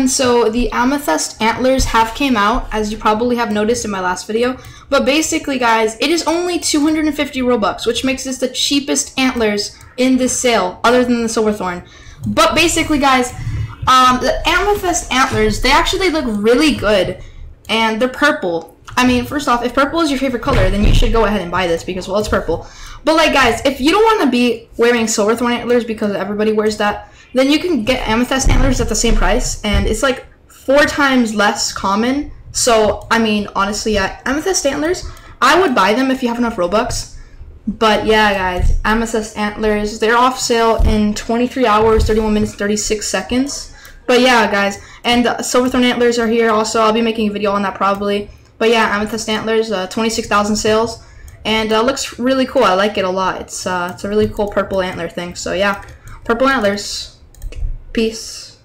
everyone, so the Amethyst Antlers have came out, as you probably have noticed in my last video. But basically, guys, it is only 250 Robux, which makes this the cheapest antlers in this sale, other than the Silverthorn. But basically, guys, um, the Amethyst Antlers, they actually look really good, and they're purple. I mean, first off, if purple is your favorite color, then you should go ahead and buy this, because, well, it's purple. But, like, guys, if you don't want to be wearing Silverthorn Antlers, because everybody wears that, then you can get amethyst antlers at the same price, and it's like four times less common. So, I mean, honestly, yeah, amethyst antlers, I would buy them if you have enough Robux. But yeah, guys, amethyst antlers, they're off sale in 23 hours, 31 minutes, 36 seconds. But yeah, guys, and Silverthorn antlers are here also. I'll be making a video on that probably. But yeah, amethyst antlers, uh, 26,000 sales, and uh, looks really cool. I like it a lot. It's uh, it's a really cool purple antler thing. So yeah, purple antlers. Peace.